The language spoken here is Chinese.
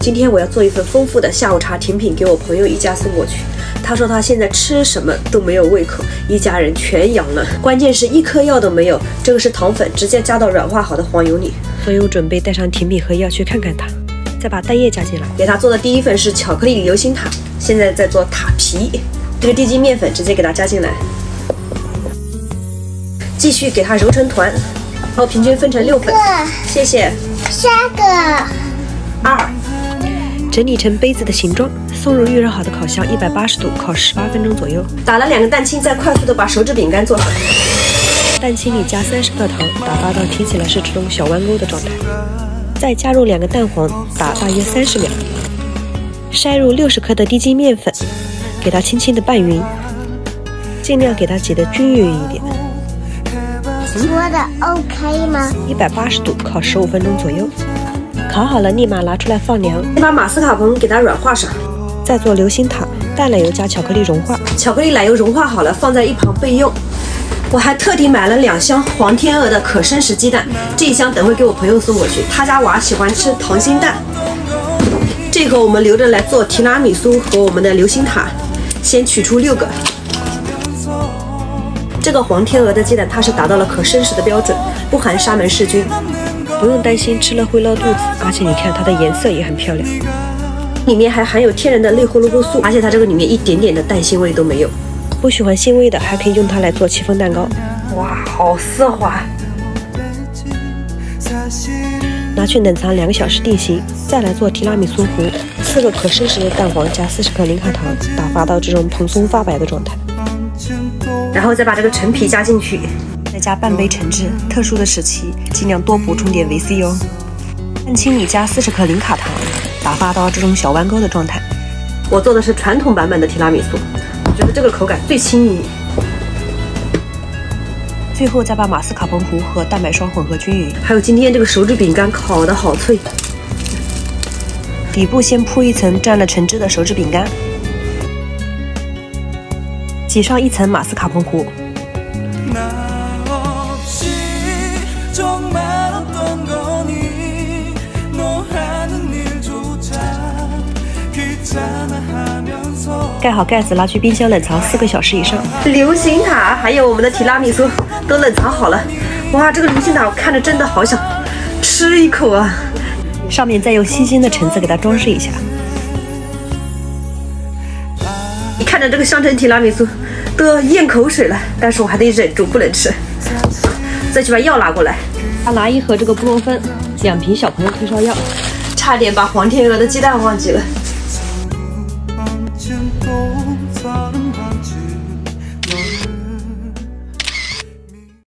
今天我要做一份丰富的下午茶甜品给我朋友一家送过去。他说他现在吃什么都没有胃口，一家人全阳了，关键是一颗药都没有。这个是糖粉，直接加到软化好的黄油里。所以我准备带上甜品和药去看看他，再把蛋液加进来。给他做的第一份是巧克力流心塔，现在在做塔皮。这个低筋面粉直接给它加进来，继续给它揉成团，然后平均分成六份。谢谢。三个。二。整理成杯子的形状，送入预热好的烤箱，一百八十度烤十八分钟左右。打了两个蛋清，再快速的把手指饼干做好。蛋清里加三十克糖，打发到听起来是这种小弯钩的状态。再加入两个蛋黄，打大约三十秒。筛入六十克的低筋面粉，给它轻轻的拌匀，尽量给它挤得均匀一点。搓的 OK 吗？一百八十度烤十五分钟左右。烤好了，立马拿出来放凉。先把马斯卡彭给它软化上，再做流心塔，淡奶油加巧克力融化。巧克力奶油融化好了，放在一旁备用。我还特地买了两箱黄天鹅的可生食鸡蛋，这一箱等会给我朋友送过去，他家娃喜欢吃溏心蛋。这盒我们留着来做提拉米苏和我们的流心塔，先取出六个。这个黄天鹅的鸡蛋，它是达到了可生食的标准，不含沙门氏菌。不用担心吃了会闹肚子，而且你看它的颜色也很漂亮，里面还含有天然的类胡萝卜素，而且它这个里面一点点的蛋腥味都没有。不喜欢腥味的，还可以用它来做戚风蛋糕。哇，好丝滑！拿去冷藏两个小时定型，再来做提拉米苏糊。四个可生食的蛋黄加四十克零卡糖，打发到这种蓬松发白的状态，然后再把这个陈皮加进去。再加半杯橙汁，特殊的时期尽量多补充点维 C 哦。蛋清里加四十克零卡糖，打发到这种小弯钩的状态。我做的是传统版本的提拉米苏，我觉得这个口感最轻盈。最后再把马斯卡彭糊和蛋白霜混合均匀。还有今天这个手指饼干烤的好脆。底部先铺一层蘸了橙汁的手指饼干，挤上一层马斯卡彭糊。盖好盖子，拿去冰箱冷藏四个小时以上。流心塔还有我们的提拉米苏都冷藏好了。哇，这个流心塔我看着真的好想吃一口啊！上面再用新鲜的橙子给它装饰一下。你看着这个香橙提拉米苏都要咽口水了，但是我还得忍住不能吃。再去把药拿过来，他拿一盒这个布洛芬，两瓶小朋友退烧药。差点把黄天鹅的鸡蛋忘记了。